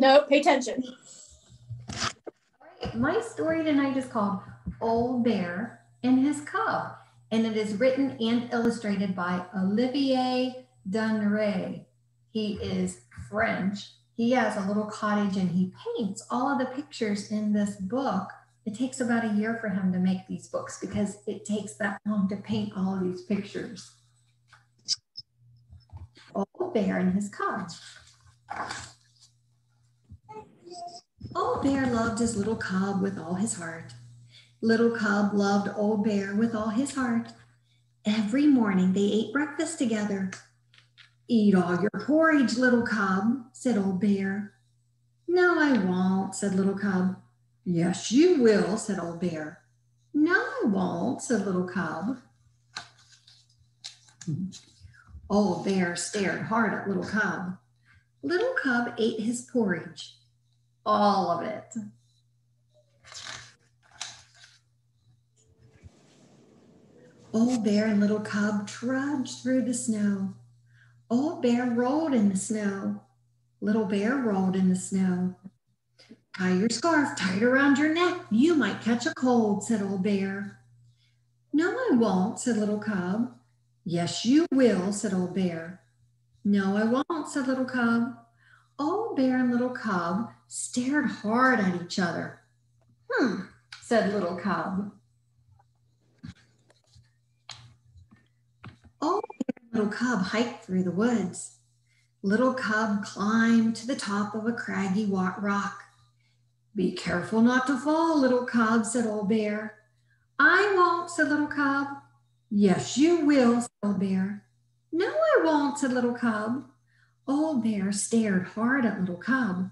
No, pay attention. My story tonight is called Old Bear and His Cub, and it is written and illustrated by Olivier Dunrea. He is French. He has a little cottage and he paints all of the pictures in this book. It takes about a year for him to make these books because it takes that long to paint all of these pictures. Old Bear and His Cub. Old Bear loved his little cub with all his heart. Little cub loved Old Bear with all his heart. Every morning they ate breakfast together. Eat all your porridge, little cub, said Old Bear. No, I won't, said Little Cub. Yes, you will, said Old Bear. No, I won't, said Little Cub. Old Bear stared hard at Little Cub. Little Cub ate his porridge, all of it. Old Bear and Little Cub trudged through the snow. Old Bear rolled in the snow. Little Bear rolled in the snow. Tie your scarf tight around your neck. You might catch a cold, said Old Bear. No, I won't, said Little Cub. Yes, you will, said Old Bear. No, I won't, said Little Cub. Old Bear and Little Cub stared hard at each other. Hmm, said Little Cub. Old Bear and Little Cub hiked through the woods. Little Cub climbed to the top of a craggy rock. Be careful not to fall, Little Cub, said Old Bear. I won't, said Little Cub. Yes, you will, said Old Bear. No, I won't, said Little Cub. Old Bear stared hard at Little Cub.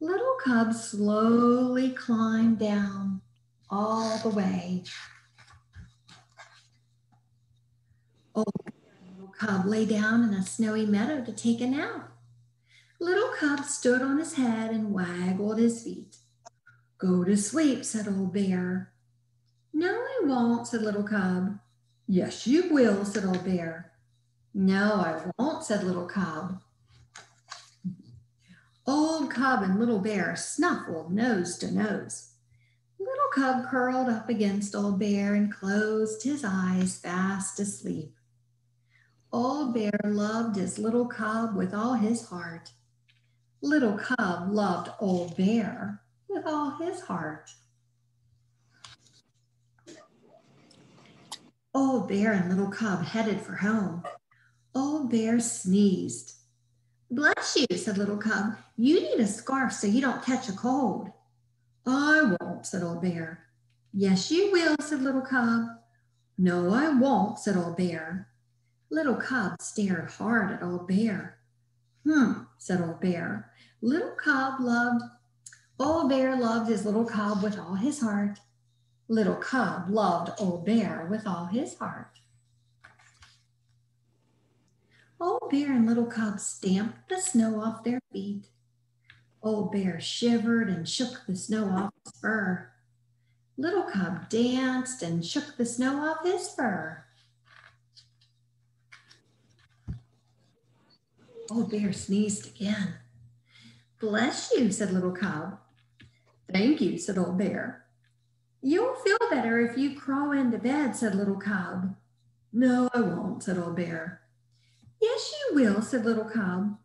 Little Cub slowly climbed down all the way. Old Bear and Little Cub lay down in a snowy meadow to take a nap. Little Cub stood on his head and waggled his feet. Go to sleep, said Old Bear. No, I won't, said Little Cub. Yes, you will, said Old Bear. No, I won't, said Little Cub. Old Cub and Little Bear snuffled nose to nose. Little Cub curled up against Old Bear and closed his eyes fast asleep. Old Bear loved his little cub with all his heart. Little Cub loved Old Bear with all his heart. Old Bear and Little Cub headed for home. Old Bear sneezed. Bless you, said Little Cub. You need a scarf so you don't catch a cold. I won't, said Old Bear. Yes, you will, said Little Cub. No, I won't, said Old Bear. Little Cub stared hard at Old Bear. Hmm, said Old Bear. Little Cub loved, Old Bear loved his little cub with all his heart. Little Cub loved Old Bear with all his heart. Old Bear and Little Cub stamped the snow off their feet. Old Bear shivered and shook the snow off his fur. Little Cub danced and shook the snow off his fur. Old Bear sneezed again. Bless you, said Little Cub. Thank you, said Old Bear. You'll feel better if you crawl into bed, said Little Cub. No, I won't, said Old Bear. Yes, you will, said Little Cub.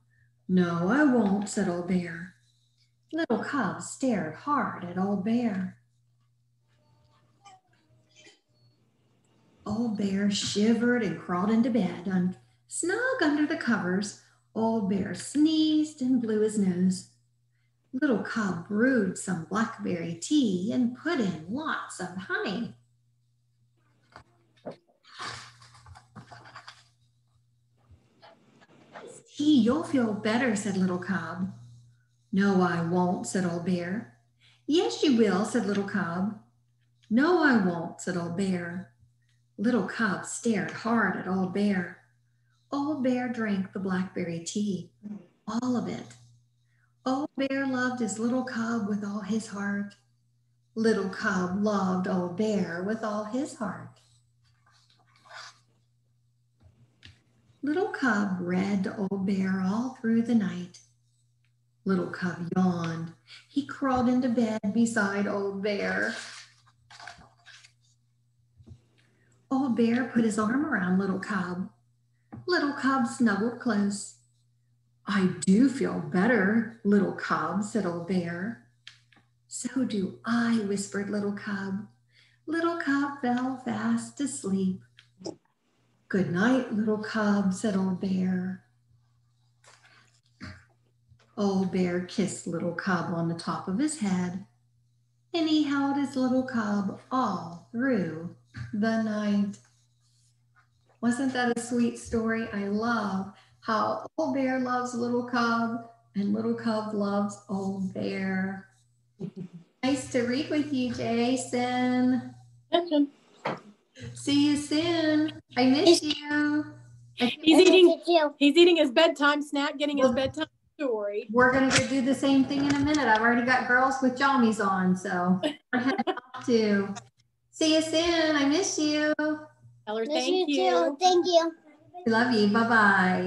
No, I won't, said Old Bear. Little Cub stared hard at Old Bear. Old Bear shivered and crawled into bed. And snug under the covers, Old Bear sneezed and blew his nose. Little Cub brewed some blackberry tea and put in lots of honey. Tea, you'll feel better, said Little Cub. No, I won't, said Old Bear. Yes, you will, said Little Cub. No, I won't, said Old Bear. Little Cub stared hard at Old Bear. Old Bear drank the blackberry tea, all of it. Old Bear loved his little cub with all his heart. Little Cub loved Old Bear with all his heart. Little Cub read to Old Bear all through the night. Little Cub yawned. He crawled into bed beside Old Bear. Old Bear put his arm around Little Cub. Little Cub snuggled close. I do feel better, Little Cub, said Old Bear. So do I, whispered Little Cub. Little Cub fell fast asleep. Good night, Little Cub, said Old Bear. Old Bear kissed Little Cub on the top of his head, and he held his little cub all through the night. Wasn't that a sweet story? I love how Old Bear loves Little Cub and Little Cub loves Old Bear. nice to read with you, Jason. See you soon. I miss you. He's eating. He's eating his bedtime snack, getting his bedtime story. We're gonna go do the same thing in a minute. I've already got girls with jammies on, so I have to. See you soon. I miss you. Tell her thank you. Thank you. I love you. Bye bye.